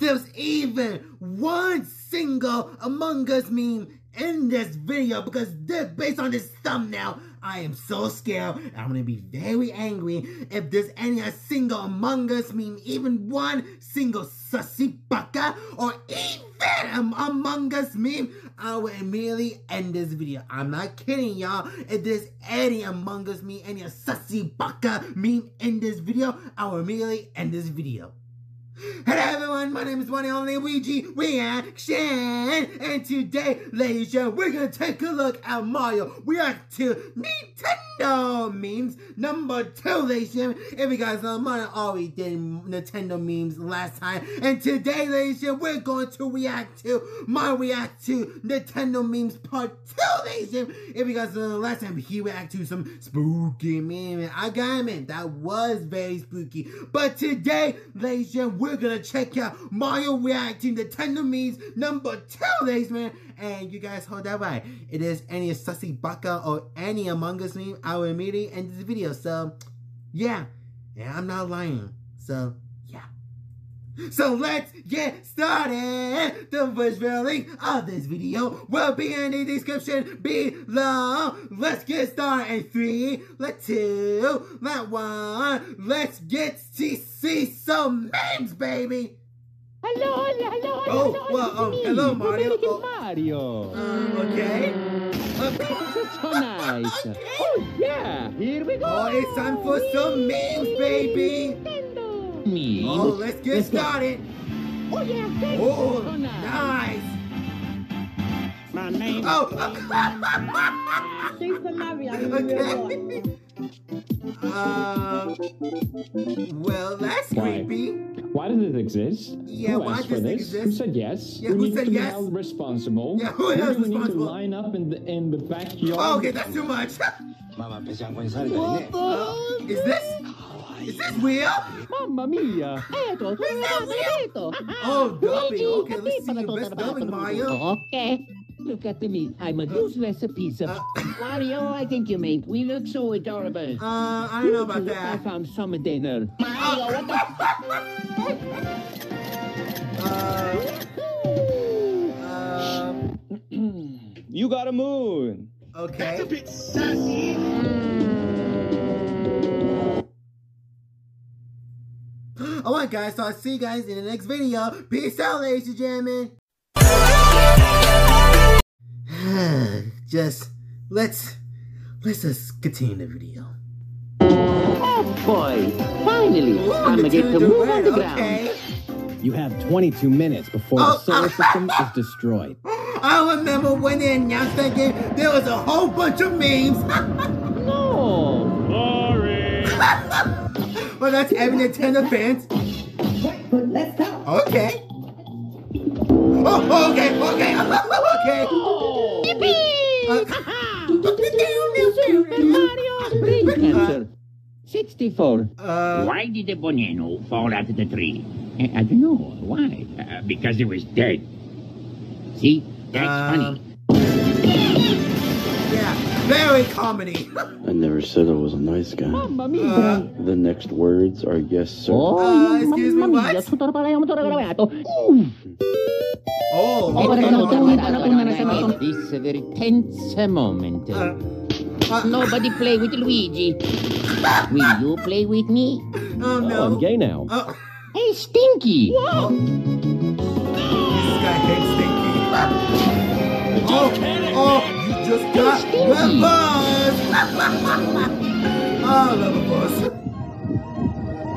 there's even one single Among Us meme in this video because this, based on this thumbnail, I am so scared. I'm gonna be very angry if there's any a single Among Us meme, even one single sussy baka or even an Among Us meme. I will immediately end this video. I'm not kidding, y'all. If there's any Among Us meme, any sussy baka meme in this video, I will immediately end this video. Hello everyone, my name is one and only Luigi Reaction, and today, ladies and gentlemen, we're gonna take a look at Mario. React to Nintendo memes number two, ladies and gentlemen. If you guys know, Mario already did Nintendo memes last time, and today, ladies and gentlemen, we're going to react to my React to Nintendo memes part two, ladies and gentlemen. If you guys know, last time he reacted to some spooky memes, I got him, that was very spooky. But today, ladies and gentlemen, we're gonna check out Mario reacting to Nintendo memes number two, ladies man. And you guys hold that right. It is any sussy baka or any Among Us meme, I will immediately end this video. So, yeah. And I'm not lying. So, yeah. So let's get started! The first link of this video will be in the description below. Let's get started in three, let two, let one. Let's get to see some memes, baby! Hello, hello, hello, Oh, hello, well, um, hello, Mario. Oh. Mario. Um, okay. Uh, That's so nice. Oh, yeah, here we go. Oh, it's time for some memes, baby! Nintendo. Memes. Oh, let's get Let's go. started! Oh, yeah, thank Oh, you. So nice. nice! My name Oh, Super Mario in real okay. Uh, well, that's Why? creepy. Why does it exist? Yeah, who asked for this? Exist? Who said yes? Yeah, who said yes? Be held responsible. Yeah, who held responsible? We need to line up in the in the backyard. Oh, okay, that's too much. Mama, what the heck? Is this? Is this real? Mamma mia! Ecco, Is that real? Oh, dubbing. Okay, let's see your best dubbing, Mario. Okay. Look at me. I'm a useless piece of... Uh, Mario, I think you made. We look so adorable. Uh, I don't know about that. I found some dinner. Mario, what the Uh, um, you got a moon. okay. That's a bit sassy. Alright guys, so I'll see you guys in the next video. Peace out, ladies and gentlemen. Just let's let's just continue the video. Oh boy! Finally, Ooh, I'm gonna get to continue move on the red, ground. okay. You have 22 minutes before Oh, the solar ah. system is destroyed. I remember when they announced that game, there was a whole bunch of memes. No! well, that's every Nintendo fans. Let's go. Okay. Oh, okay, okay, okay. Mario Brain 64. Uh, Why did the bonino fall out of the tree? Uh, I don't know. Why? Uh, because it was dead. See? That's Um, funny. yeah, very comedy. I never said I was a nice guy. Mamma mia! Uh, The next words are yes, sir. Oh, Uh, excuse me, mamma mia, what? tutto regalato, regalato. Uh, oh, ora okay. sono tornato con una settimana. This very tense moment. Uh, Nobody play with Luigi. Will you play with me? oh Oh, no. I'm gay now. Oh, Hey, Stinky! this guy hates Stinky. Oh, oh, you just got Stinky. the buzz. oh, love a buzz.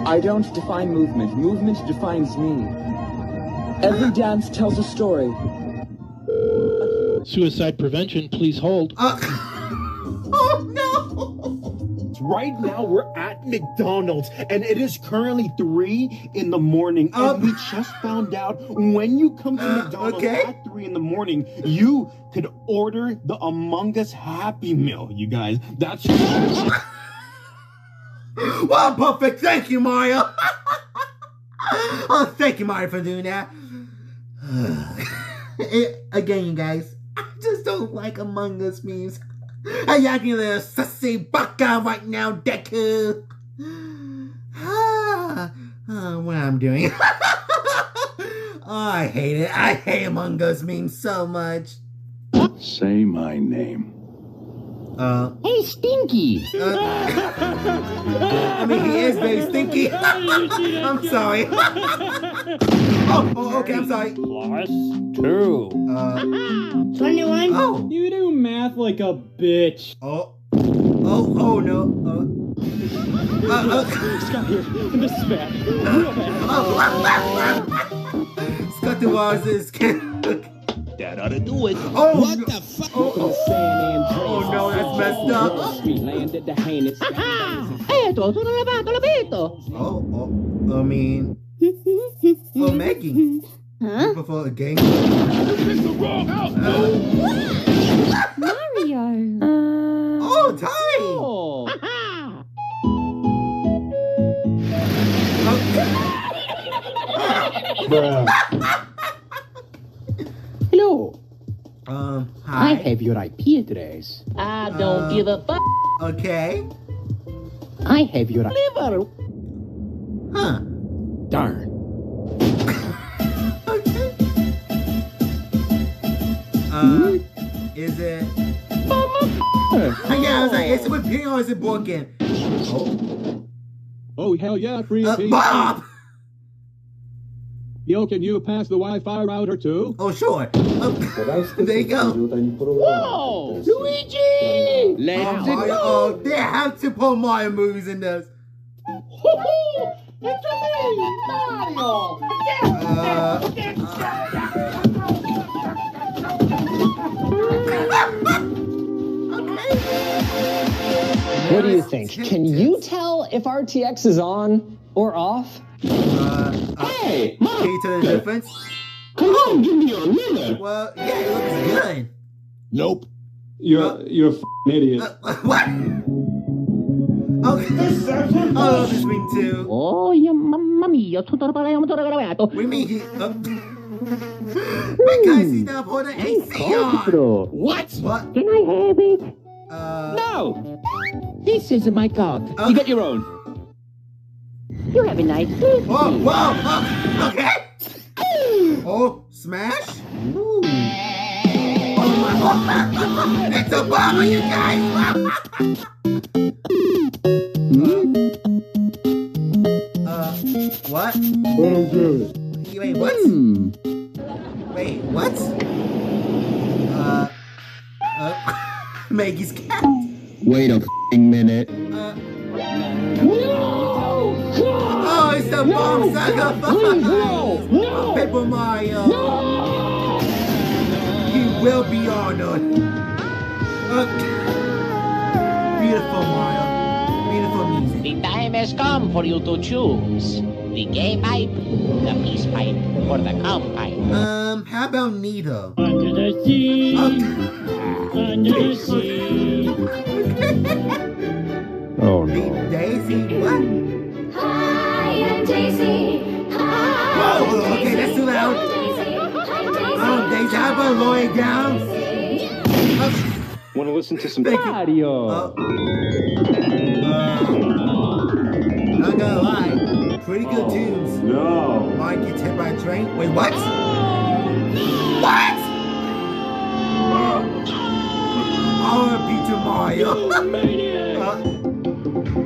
I don't define movement. Movement defines me. Every dance tells a story. Suicide prevention, please hold. Uh, oh no. Right now, we're at McDonald's, and it is currently three in the morning. And Um, we just found out when you come to Uh, McDonald's okay. at three in the morning, you could order the Among Us Happy Meal. You guys, that's Well, perfect. Thank you, Mario. oh, thank you, Mario, for doing that. It- again, you guys, I just don't like Among Us memes. Hey, y'all can little sussy baka right now, Deku. Ah, uh, what I'm doing. I hate it. I hate Among Us memes so much. Say my name. Uh, Hey, Stinky! uh, I mean, he is very stinky. I'm sorry. oh, oh, okay, I'm sorry. Plus two. Uh, 21. Oh, You do math like a bitch. oh, oh, oh no. Uh, uh, uh, Scott here. This is bad. Real bad. oh, Scott Wars is That ought to do it. Oh, What no. the fuck? Oh, oh, oh no, that's messed up. Street landed the heinous. Eto, sono lavato, l'abito. Oh, oh, I mean, oh, Maggie. Huh? Before a game. Mario. Oh, Ty! Oh. Hello. Um, hi. I have your IP address. I don't Uh, give a fuck. Okay. I have your Liver. With Ping or is it broken? Oh, Oh, hell yeah, free uh. Bob! Yo, can you pass the Wi-Fi router too? Oh, sure. Uh, there you go. Whoa! Luigi! Oh, Mario, oh, they have to put Mario movies in this. It's me, Mario! Uh, What do you think? Can you tell if RTX is on or off? Uh, uh, Hey, can you tell the difference? come on, give me your minute. Well, yeah, it looks good. Nope. You're you're a f***ing idiot. Uh, what? Okay. I love this meme too. Oh, yeah, mamma mia, tutto il motore gravato. We mean he. Uh, because he's not putting AC on. What? What? Can I have it? Uh, No! This isn't my card. Uh, you get your own. You have a nice sleep. whoa, whoa, oh, okay. Oh, smash. Ooh. Oh my god. It's a bomb, you guys. uh, what? Wait, what? Hmm. Wait, what? Uh, uh, Maggie's cat. Wait a f***ing minute. Uh, No! oh, it's the bomb saga. Please, no! No! Paper Mario. He will be honored. Uh, beautiful Mario. Beautiful music. The time has come for you to choose. The gay pipe, the peace pipe, or the calm pipe. Um, how about neither? Under the sea. Okay. Under the sea. Oh Big Daisy, what? Hi, I'm Daisy. Hi. Whoa, whoa, okay, that's too loud. Oh, Daisy, how about lower it down? Uh, Want to listen to some Thank you. Uh, uh, not gonna lie, pretty good tunes. No. Mine gets hit by a train. Wait, what? What? Mario. uh,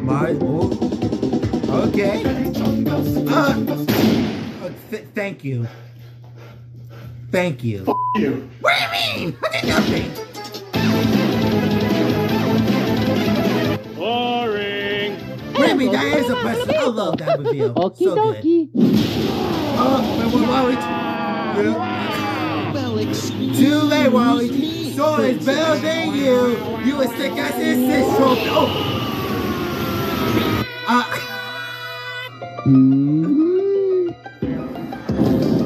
Mario. oh, Okay. Uh, uh, th- thank you. Thank you. F you. What do you mean? I did nothing. Boring. Remy, that is a person. I love that reveal. Okie so good. dokie. Oh, wait, wait, Wally. Yeah. Well, excuse Too late, Wally. So is better than you. You a sick ass insist trophy. Oh. Uh.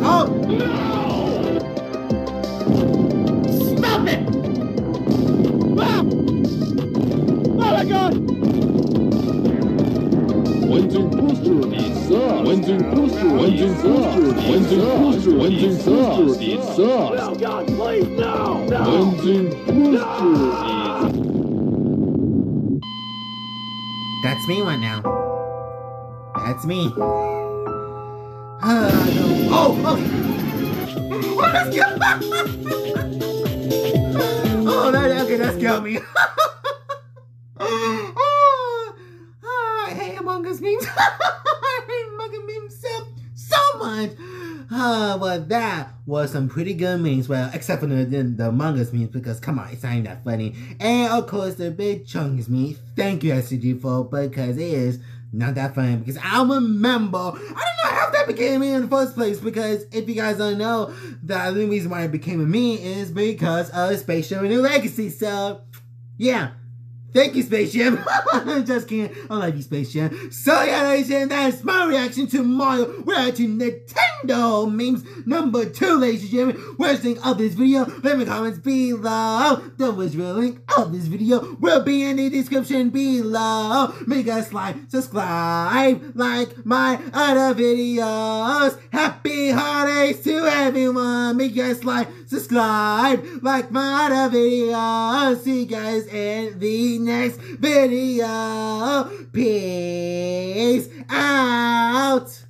Oh. Stop it. Ah. Oh my god. Wenzing booster. Pizza. Wenzing booster. Wenzing booster. Wenzing booster. Wenzing booster. Pizza. Oh God, please no! Wenzing booster. That's me right now. That's me. Uh, oh, okay. let's go. oh, that, okay, that scared me. oh, oh, I hate Among Us so, much. Uh, well, that was some pretty good memes. Well, except for the, the, the Among Us memes, because come on, it's not even that funny. And of course, the Big Chungus meme. Thank you, SMG4, because it is not that funny. Because I'm a remember, I don't know how that became me in the first place. Because if you guys don't know, the only reason why it became a meme is because of Space A New Legacy. So, yeah. Thank you, Space Jam. Just kidding. I love you, Space Jam. So, yeah, ladies and that's my reaction to Mario reacting Nintendo memes number two, ladies and gentlemen. You think of this video? Leave me comments below. The visual link of this video will be in the description below. Make us like, subscribe, like my other videos. Happy holidays to everyone. Make us like, subscribe, like my other videos. See you guys in the next video. Peace out.